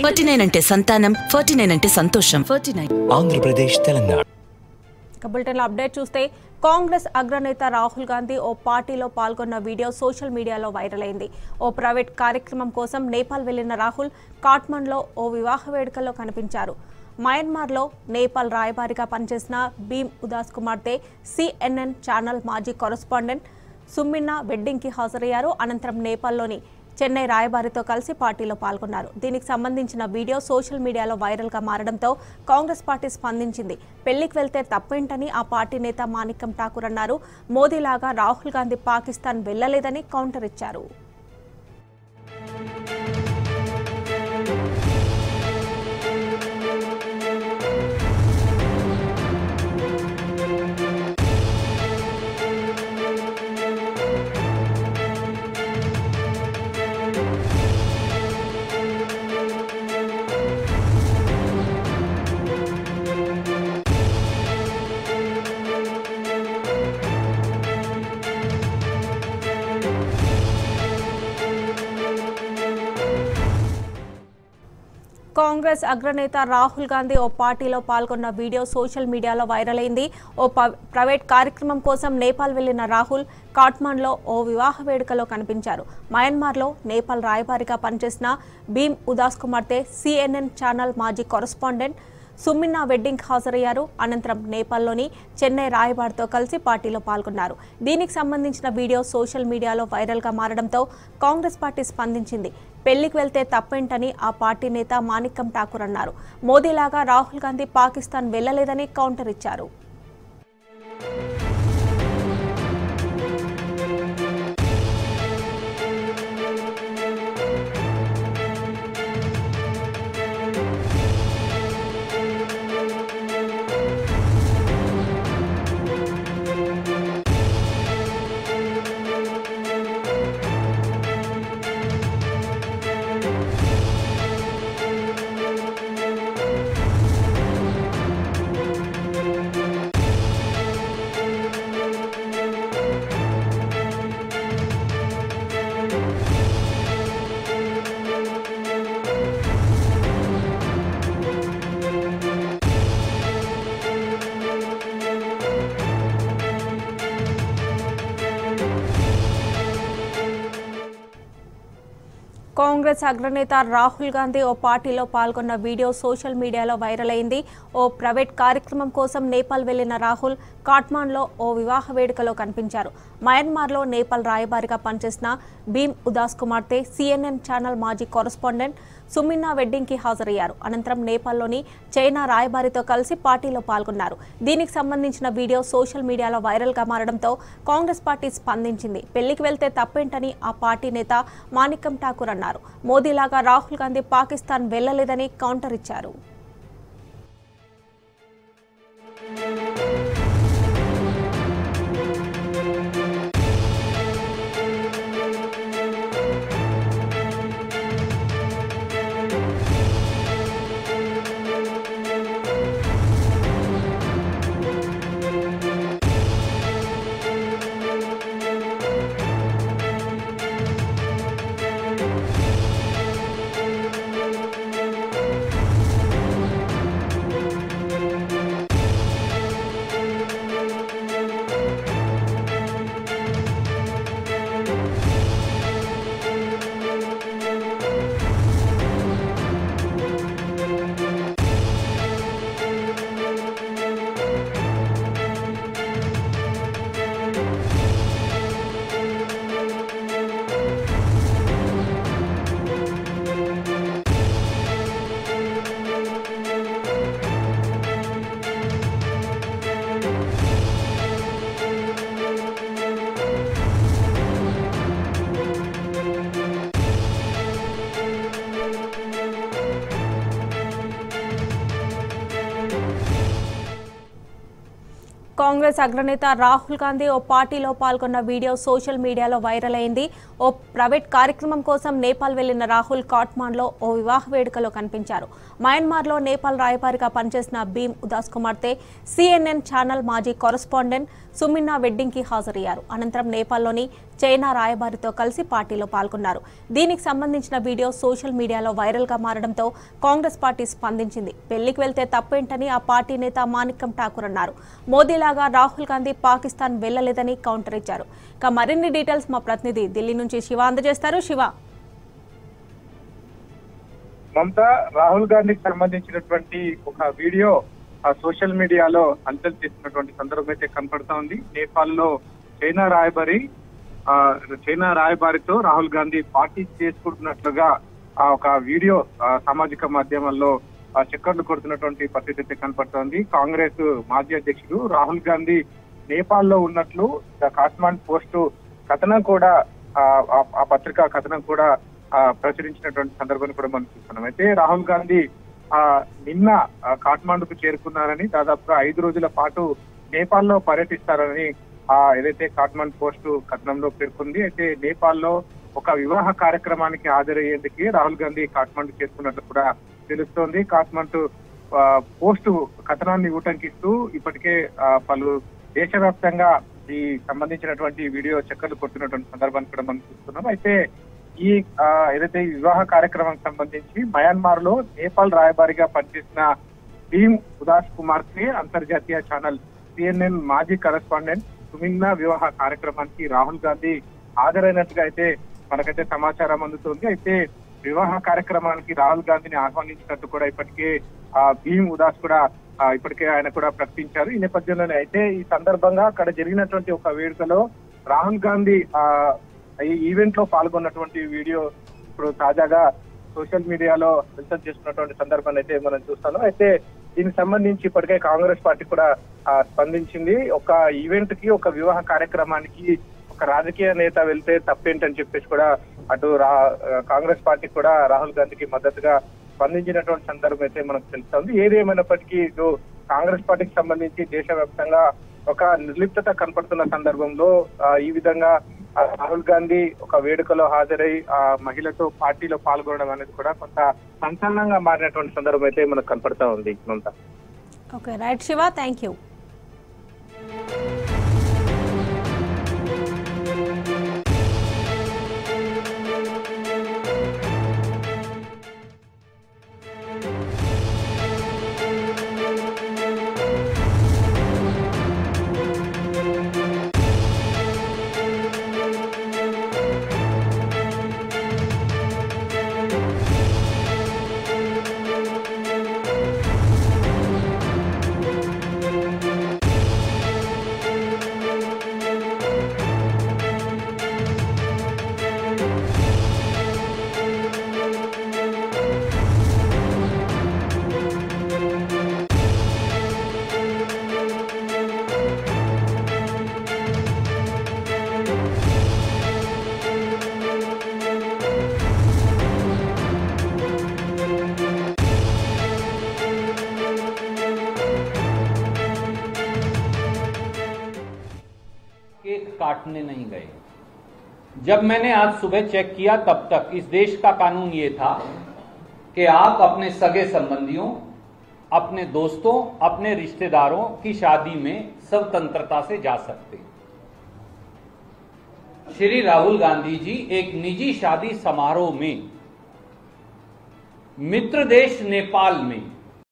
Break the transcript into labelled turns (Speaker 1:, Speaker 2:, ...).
Speaker 1: Forty nine అంటే సంతానం forty nine అంటే సంతోషం. Forty nine.
Speaker 2: ఆంధ్రప్రదేశ్ తెలంగాణ.
Speaker 3: బులెటిన్లో అప్డేట్ చూస్తే కాంగ్రెస్ అగ్రనేత రాహుల్ గాంధీ ఓ పార్టీలో పాల్గొన్న వీడియో సోషల్ మీడియాలో వైరల్ అయింది. ఓ ప్రైవేట్ కార్యక్రమం కోసం నేపాల్ వెళ్ళిన రాహుల్ కాట్మండ్లో ఓ వివాహ వేడుకల్లో కనిపించారు. మయన్మార్లో నేపాల్ రాయబారిగా పనిచేసిన భీమ్ ఉదాస్ కుమార్తె సిఎన్ఎన్ ఛానల్ మాజీ కరస్పాండెంట్ సుమ్మిన్నా వెడ్డింగ్కి హాజరయ్యారు. అనంతరం నేపాల్లోని చెన్నై రాయబారితో కలిసి పార్టీలో పాల్గొన్నారు. దీనికి సంబంధించిన వీడియో సోషల్ మీడియాలో వైరల్గా మారడంతో కాంగ్రెస్ పార్టీ స్పందించింది. పెళ్ళికి వెళ్తే తప్పేంటని ఆ పార్టీ నేత మాణిక్యం ఠాకూర్ అన్నారు. మోదీలాగా రాహుల్ గాంధీ పాకిస్తాన్ వెళ్ళలేదని కౌంటర్ ఇచ్చారు. కాంగ్రెస్ అగ్రనేత రాహుల్ గాంధీ ఓ పార్టీలో పాల్గొన్న వీడియో సోషల్ మీడియాలో వైరల్ అయింది. ఓ ప్రైవేట్ కార్యక్రమం కోసం నేపాల్ వెళ్ళిన రాహుల్ కాట్మాండ్లో ఓ వివాహ వేడుకలో కనిపించారు. మయన్మార్లో నేపాల్ రాయబారిగా పనిచేసిన భీమ్ ఉదాస్ కుమార్తె సిఎన్ఎన్ ఛానల్ మాజీ కరస్పాండెంట్ సుమిన్నా వెడ్డింగ్ హాజరయ్యారు. అనంతరం నేపాల్లోని చెన్నై రాయబారితో కలిసి పార్టీలో పాల్గొన్నారు. దీనికి సంబంధించిన వీడియో సోషల్ మీడియాలో వైరల్గా మారడంతో కాంగ్రెస్ పార్టీ స్పందించింది. పెళ్ళికి వెళ్తే తప్పేంటని ఆ పార్టీ నేత మాణిక్యం ఠాకూర్ అన్నారు. మోదీలాగా రాహుల్ గాంధీ పాకిస్తాన్ వెళ్ళలేదని కౌంటర్ ఇచ్చారు. కాంగ్రెస్ అగ్రనేత రాహుల్ గాంధీ ఓ పార్టీలో పాల్గొన్న వీడియో సోషల్ మీడియాలో వైరల్ అయింది. ఓ ప్రైవేట్ కార్యక్రమం కోసం నేపాల్ వెళ్ళిన రాహుల్ కాట్మాండ్లో ఓ వివాహ వేడుకలో కనిపించారు. మయన్మార్లో నేపాల్ రాయబారిగా పనిచేసిన భీమ్ ఉదాస్ కుమార్తె సిఎన్ఎన్ ఛానల్ మాజీ కరస్పాండెంట్ సుమిన్నా వెడ్డింగ్కి హాజరయ్యారు. అనంతరం నేపాల్లోని చైనా రాయబారితో కలిసి పార్టీలో పాల్గొన్నారు. దీనికి సంబంధించిన వీడియో సోషల్ మీడియాలో వైరల్గా మారడంతో కాంగ్రెస్ పార్టీ స్పందించింది. పెళ్ళికి వెళ్తే తప్పేంటని ఆ పార్టీ నేత మాణిక్యం ఠాకూర్ అన్నారు. మోదీలాగా రాహుల్ గాంధీ పాకిస్తాన్ వెళ్ళలేదని కౌంటర్ ఇచ్చారు. కాంగ్రెస్ అగ్రనేత రాహుల్ గాంధీ ఓ పార్టీలో పాల్గొన్న వీడియో సోషల్ మీడియాలో వైరల్ అయింది. ఓ ప్రైవేట్ కార్యక్రమం కోసం నేపాల్ వెళ్ళిన రాహుల్ కాట్మాండ్లో ఓ వివాహ వేడుకలో కనిపించారు. మయన్మార్లో నేపాల్ రాయబారిగా పనిచేసిన భీమ్ ఉదాస్ కుమార్తె సిఎన్ఎన్ ఛానల్ మాజీ కరస్పాండెంట్ సుమిన్నా వెడ్డింగ్కి హాజరయ్యారు. అనంతరం నేపాల్లోని చైనా రాయబారితో కలిసి పార్టీలో పాల్గొన్నారు. దీనికి సంబంధించిన వీడియో సోషల్ మీడియాలో వైరల్గా మారడంతో కాంగ్రెస్ పార్టీ స్పందించింది. పెళ్ళికి వెళ్తే తప్పేంటని ఆ పార్టీ నేత మాణిక్యం ఠాకూర్ అన్నారు. మోదీలాగా రాహుల్ గాంధీ పాకిస్తాన్ వెళ్ళలేదని కౌంటర్ ఇచ్చారు. ఇక మరిన్ని డీటెయిల్స్ మా ప్రతినిధి ఢిల్లీ నుంచి శివ అందజేస్తారు. శివ.
Speaker 2: మమతా రాహుల్ గాంధీకి సంబంధించినటువంటి ఒక వీడియో ఆ సోషల్ మీడియాలో హల్చల్ చేసినటువంటి సందర్భం అయితే కనపడతా ఉంది. నేపాల్లో చైనా రాయబారి ఆ చైనా రాయబారితో రాహుల్ గాంధీ పార్టీ చేసుకుంటున్నట్లుగా ఆ ఒక వీడియో సామాజిక మాధ్యమాల్లో చక్కర్లు కొడుతున్నటువంటి పరిస్థితి అయితే కనపడుతోంది కాంగ్రెస్ మాజీ అధ్యక్షుడు రాహుల్ గాంధీ నేపాల్లో ఉన్నట్లు ద కాట్మాండ్ పోస్ట్ కథనం కూడా ఆ పత్రికా పత్రిక కథనం కూడా ప్రచురించినటువంటి సందర్భాన్ని కూడా మనం చూస్తున్నాం. అయితే రాహుల్ గాంధీ నిన్న ఆ, కాఠ్మాండుకు చేరుకున్నారని దాదాపుగా ఐదు రోజుల పాటు నేపాల్లో పర్యటిస్తారని ఆ ఏదైతే కాఠ్మాండ్ పోస్ట్ కథనంలో పేర్కొంది అయితే నేపాల్లో ఒక వివాహ కార్యక్రమానికి హాజరయ్యేందుకు రాహుల్ గాంధీ కాఠ్మాండు చేరుకున్నట్లు కూడా తెలుస్తోంది. కాఠ్మాండు ఆ, పోస్ట్ కథనాన్ని ఊటంకిస్తూ ఇప్పటికే పలు దేశవ్యాప్తంగా ఈ సంబంధించినటువంటి వీడియో చక్కర్లు కొట్టినటువంటి సందర్భాన్ని కూడా మనం చూస్తున్నాం. అయితే ఈ ఏదైతే వివాహ కార్యక్రమానికి సంబంధించి మయన్మార్లో నేపాల్ రాయబారిగా పనిచేసిన భీమ్ ఉదాస్ కుమార్కి అంతర్జాతీయ ఛానల్ సిఎన్ఎన్ మాజీ కరెస్పాండెంట్ సుమిన్నా వివాహ కార్యక్రమానికి రాహుల్ గాంధీ హాజరైనట్టుగా అయితే మనకైతే సమాచారం అందుతుంది. అయితే వివాహ కార్యక్రమానికి రాహుల్ గాంధీని ఆహ్వానించినట్టు కూడా ఇప్పటికే ఆ భీమ్ ఉదాస్ కూడా ఇప్పటికే ఆయన కూడా ప్రకటించారు. ఈ నేపథ్యంలోనే అయితే ఈ సందర్భంగా అక్కడ జరిగినటువంటి ఒక వేడుకలో రాహుల్ గాంధీ ఆ ఈ ఈవెంట్లో పాల్గొన్నటువంటి వీడియో ఇప్పుడు తాజాగా సోషల్ మీడియాలో విల్సన్ చేస్తున్నటువంటి సందర్భాన్ని అయితే మనం చూస్తాను. అయితే దీనికి సంబంధించి ఇప్పటికే కాంగ్రెస్ పార్టీ కూడా స్పందించింది. ఒక ఈవెంట్కి ఒక వివాహ కార్యక్రమానికి ఒక రాజకీయ నేత వెళ్తే తప్పేంటని చెప్పేసి కూడా అటు రా కాంగ్రెస్ పార్టీ కూడా రాహుల్ గాంధీకి మద్దతుగా స్పందించినటువంటి సందర్భం అయితే మనకు తెలుస్తుంది. ఏది ఏమైనప్పటికీ ఇటు కాంగ్రెస్ పార్టీకి సంబంధించి దేశవ్యాప్తంగా ఒక నిర్లిప్తత కనపడుతున్న సందర్భంలో ఈ విధంగా రాహుల్ గాంధీ ఒక వేడుకలో హాజరై ఆ మహిళతో పార్టీలో పాల్గొనడం అనేది కూడా కొంత సంచలనంగా మారినటువంటి సందర్భం అయితే మనకు కనపడతా ఉంది.
Speaker 3: Okay right Shiva thank you
Speaker 4: काटने नहीं गए। जब मैंने आज सुबह चेक किया तब तक इस देश का कानून ये था कि आप अपने सगे संबंधियों, अपने दोस्तों, अपने रिश्तेदारों की शादी में स्वतंत्रता से जा सकते। श्री राहुल गांधी जी एक निजी शादी समारोह में मित्र देश नेपाल में